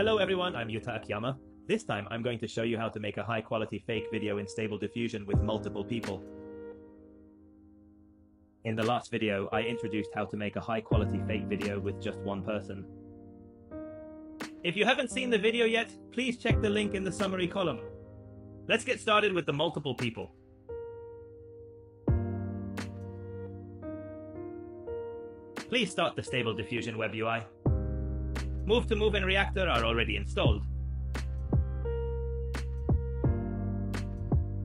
Hello everyone, I'm Yuta Akiyama. This time I'm going to show you how to make a high quality fake video in Stable Diffusion with multiple people. In the last video, I introduced how to make a high quality fake video with just one person. If you haven't seen the video yet, please check the link in the summary column. Let's get started with the multiple people. Please start the Stable Diffusion web UI. Move to Move and Reactor are already installed.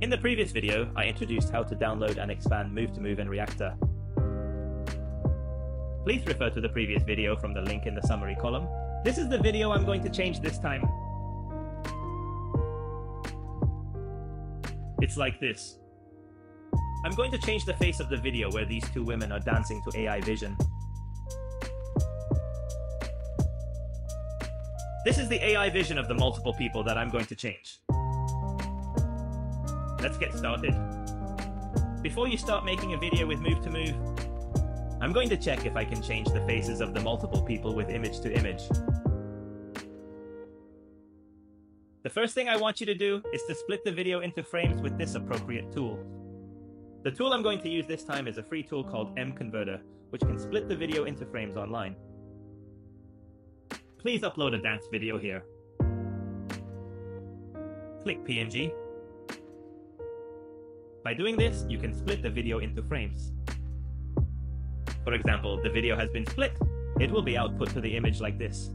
In the previous video, I introduced how to download and expand Move to Move and Reactor. Please refer to the previous video from the link in the summary column. This is the video I'm going to change this time. It's like this. I'm going to change the face of the video where these two women are dancing to AI vision. This is the AI vision of the multiple people that I'm going to change. Let's get started. Before you start making a video with Move to Move, I'm going to check if I can change the faces of the multiple people with image to image. The first thing I want you to do is to split the video into frames with this appropriate tool. The tool I'm going to use this time is a free tool called M Converter, which can split the video into frames online. Please upload a dance video here. Click PNG. By doing this, you can split the video into frames. For example, the video has been split. It will be output to the image like this.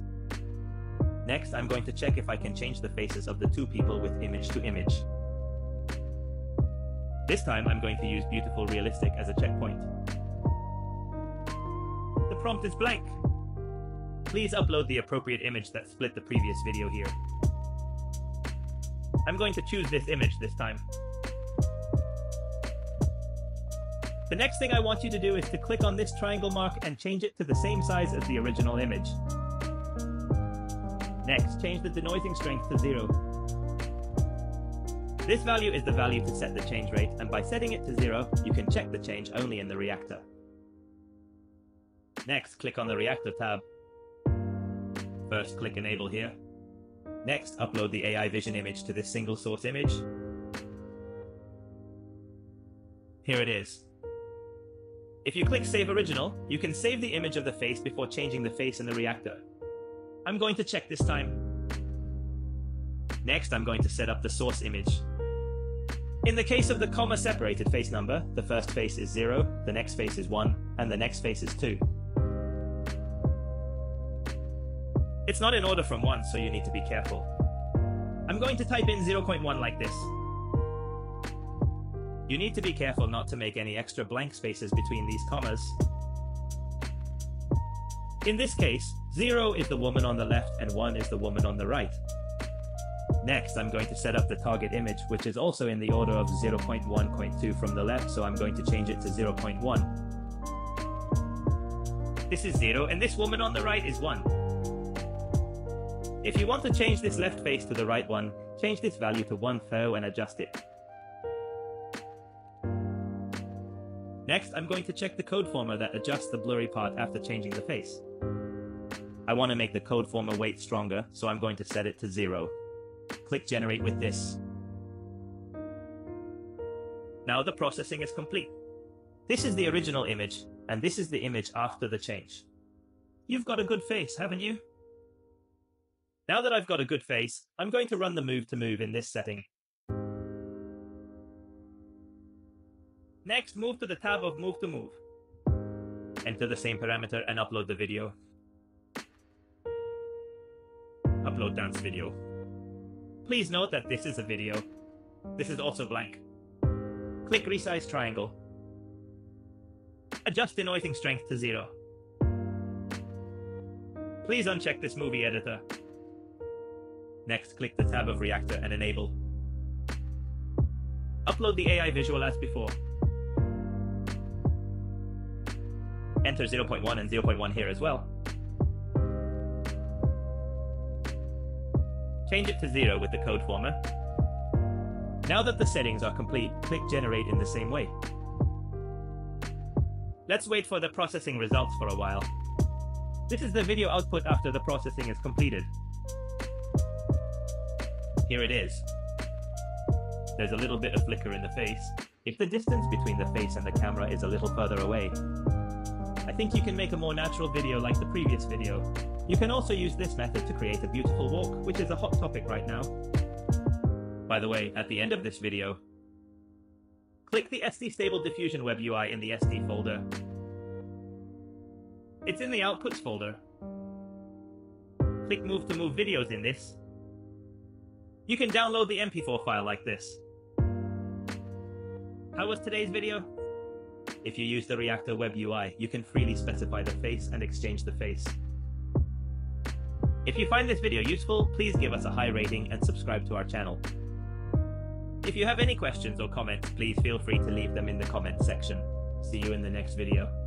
Next, I'm going to check if I can change the faces of the two people with image to image. This time, I'm going to use Beautiful Realistic as a checkpoint. The prompt is blank. Please upload the appropriate image that split the previous video here. I'm going to choose this image this time. The next thing I want you to do is to click on this triangle mark and change it to the same size as the original image. Next, change the denoising strength to zero. This value is the value to set the change rate, and by setting it to zero, you can check the change only in the reactor. Next, click on the reactor tab. First, click Enable here. Next, upload the AI Vision image to this single source image. Here it is. If you click Save Original, you can save the image of the face before changing the face in the reactor. I'm going to check this time. Next, I'm going to set up the source image. In the case of the comma-separated face number, the first face is 0, the next face is 1, and the next face is 2. It's not in order from 1, so you need to be careful. I'm going to type in 0.1 like this. You need to be careful not to make any extra blank spaces between these commas. In this case, 0 is the woman on the left and 1 is the woman on the right. Next, I'm going to set up the target image, which is also in the order of 0.1.2 from the left, so I'm going to change it to 0.1. This is 0, and this woman on the right is 1. If you want to change this left face to the right one, change this value to 1 thou and adjust it. Next, I'm going to check the CodeFormer that adjusts the blurry part after changing the face. I want to make the CodeFormer weight stronger, so I'm going to set it to 0. Click Generate with this. Now the processing is complete. This is the original image, and this is the image after the change. You've got a good face, haven't you? Now that I've got a good face, I'm going to run the move to move in this setting. Next, move to the tab of Move to Move. Enter the same parameter and upload the video. Upload dance video. Please note that this is a video. This is also blank. Click Resize Triangle. Adjust denoising strength to zero. Please uncheck this movie editor. Next, click the tab of Reactor and enable. Upload the AI visual as before. Enter 0.1 and 0.1 here as well. Change it to 0 with the CodeFormer. Now that the settings are complete, click Generate in the same way. Let's wait for the processing results for a while. This is the video output after the processing is completed. Here it is. There's a little bit of flicker in the face. If the distance between the face and the camera is a little further away, I think you can make a more natural video like the previous video. You can also use this method to create a beautiful walk, which is a hot topic right now. By the way, at the end of this video, click the SD Stable Diffusion Web UI in the SD folder. It's in the Outputs folder. Click Move to move videos in this. You can download the MP4 file like this. How was today's video? If you use the Reactor Web UI, you can freely specify the face and exchange the face. If you find this video useful, please give us a high rating and subscribe to our channel. If you have any questions or comments, please feel free to leave them in the comments section. See you in the next video.